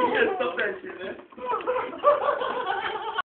你太逗了，真的。